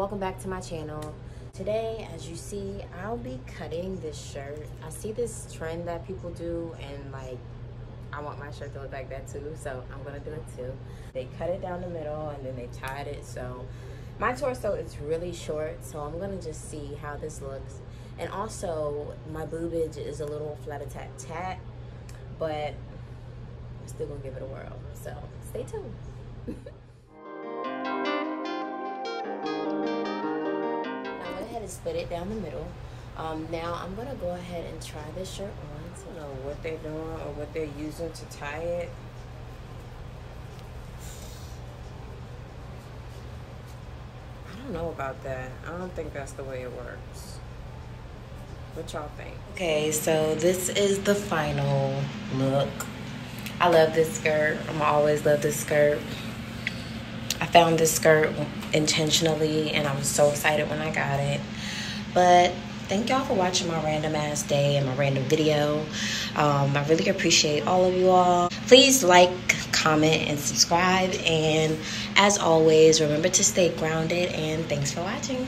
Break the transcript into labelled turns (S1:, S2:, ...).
S1: welcome back to my channel. Today as you see I'll be cutting this shirt. I see this trend that people do and like I want my shirt to look like that too so I'm gonna do it too. They cut it down the middle and then they tied it so my torso is really short so I'm gonna just see how this looks. And also my boobage is a little flat tat tat but I'm still gonna give it a whirl so stay tuned split it down the middle. Um, now I'm gonna go ahead and try this shirt on. I don't know what they're doing or what they're using to tie it. I don't know about that. I don't think that's the way it works. What y'all think? Okay, so this is the final look. I love this skirt. I'm always love this skirt. I found this skirt intentionally and I was so excited when I got it. But thank y'all for watching my random ass day and my random video. Um, I really appreciate all of you all. Please like, comment, and subscribe. And as always, remember to stay grounded. And thanks for watching.